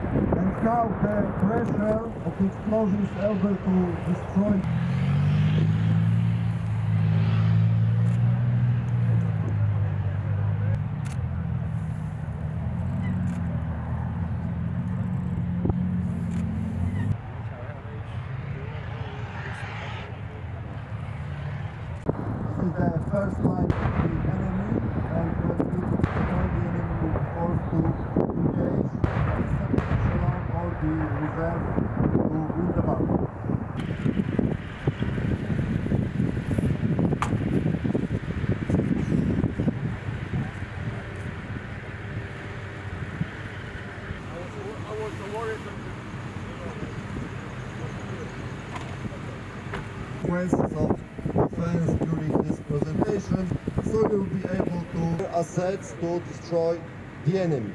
And how the pressure of the explosion is able to destroy. This is the first line of the enemy and when we destroy the enemy we will be forced to engage the second echelon or the reserve to win the battle. consequences of defense during this presentation, so you'll be able to assets to destroy the enemy.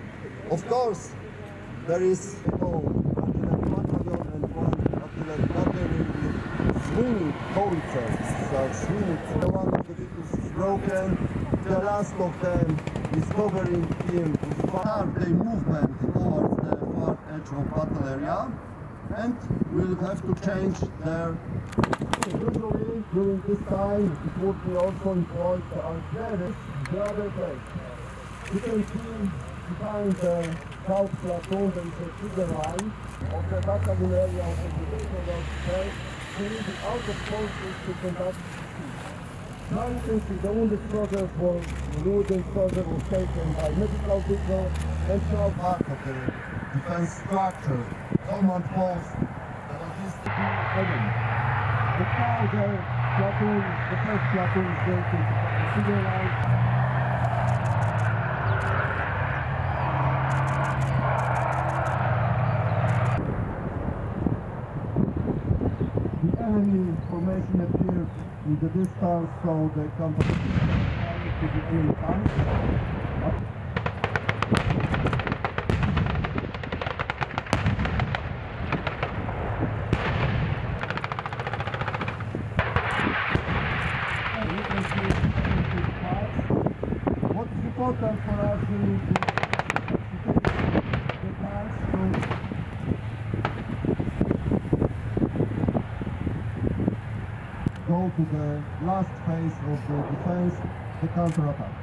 Of course, there is oh, artillery battalion and one artillery battery with swimming howitzers. These are swimming. The one of the is broken. The last of them is covering him with fire. The movement towards the far edge of battle area and we'll have to change their Usually during this time it would be also employed the artillery the other place. You can see behind the south platoon there is a trigger line of the battalion area of the division of first who will be out of forces to conduct can see the wounded soldier for the wounded soldier was taken by medical vehicle and now the defense structure. Command post, the logistic enemy. The the platoon, the first platoon is going to the trigger The enemy formation appears in the distance, so the company to the enemy tank. And you can see different parts. What is important for us is to take the tanks to to the last phase of the defense, the counter-attack.